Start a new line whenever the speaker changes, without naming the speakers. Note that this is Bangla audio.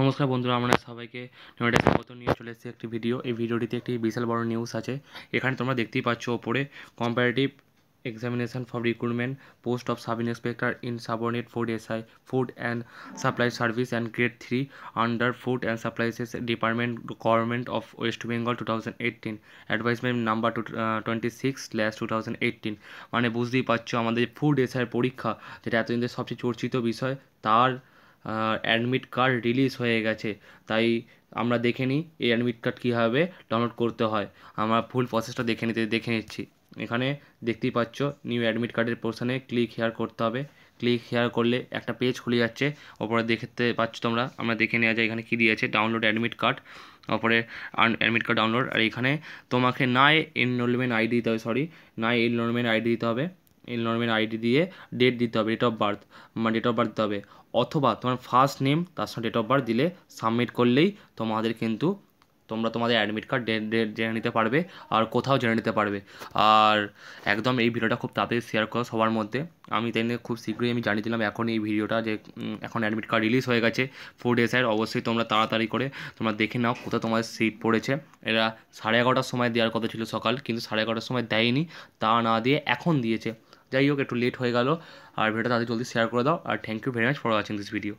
নমস্কার বন্ধুরা, আমরা সবাইকে নয়টা স্বাগত নিয়ে চলে এসেছি একটি ভিডিও এই ভিডিওটিতে একটি বিশাল বড় নিউজ আছে। এখানে তোমরা দেখতেই পাচ্ছ ওপরে comparative examination for recruitment post of sub inspector in subordinate food SI food and supply service and grade three under food and supplies department government of West Bengal two thousand eighteen advertisement number two twenty six two thousand মানে বুঝতেই পারছ, আমাদের ফুড এসআই পরীক্ষা, যেটা এতদিন সবচেয়ে চর্চিত বিষয়, তার অ্যাডমিট কার্ড রিলিজ হয়ে গেছে। তাই আমরা দেখে নিই এই অ্যাডমিট কার্ড কীভাবে ডাউনলোড করতে হয়। আমরা ফুল প্রসেসটা দেখে নিতে দেখে নিচ্ছি। এখানে দেখতেই পাচ্ছ নিউ অ্যাডমিট কার্ডের পোর্শনে ক্লিক হেয়ার করতে হবে। ক্লিক হেয়ার করলে একটা পেজ খুলে যাচ্ছে। ওপরে দেখতে পাচ্ছ তোমরা, আমরা দেখে নেওয়া যায় এখানে কী দিয়েছে ডাউনলোড অ্যাডমিট কার্ড ওপরে অ্যাডমিট কার্ড ডাউনলোড আর এখানে তোমাকে নাই এনরোলমেন্ট আইডি দিতে হবে সরি নাই এনরোলমেন্ট আইডি দিতে হবে। এনরোলমেন্ট আইডি দিয়ে ডেট দিতে হবে ডেট অফ বার্থ মানে ডেট অফ বার্থ দিতে হবে। অথবা তোমার ফার্স্ট নেম তার সঙ্গে ডেট অফ বার্থ দিলে সাবমিট করলেই তোমাদের কিন্তু, তোমরা তোমাদের অ্যাডমিট কার্ড ডেট জেনে নিতে পারবে আর কোথাও জেনে নিতে পারবে। আর একদম এই ভিডিওটা খুব তাড়াতাড়ি শেয়ার করো সবার মধ্যে। আমি তাই নিয়ে খুব শীঘ্রই আমি জানিয়ে দিলাম এখন এই ভিডিওটা যে এখন অ্যাডমিট কার্ড রিলিজ হয়ে গেছে ফোর ডেজের অবশ্যই তোমরা তাড়াতাড়ি করে তোমরা দেখে নাও কোথাও তোমাদের সিট পড়েছে। এরা সাড়ে এগারোটার সময় দেওয়ার কথা ছিল সকাল, কিন্তু সাড়ে এগারোটার সময় দেয়নি। তা না দিয়ে এখন দিয়েছে। যাই হোক, একটু লেট হয়ে গেল। আর ভিডিওটা তাদের জলদি শেয়ার করে দাও। আর thank you very much for watching this video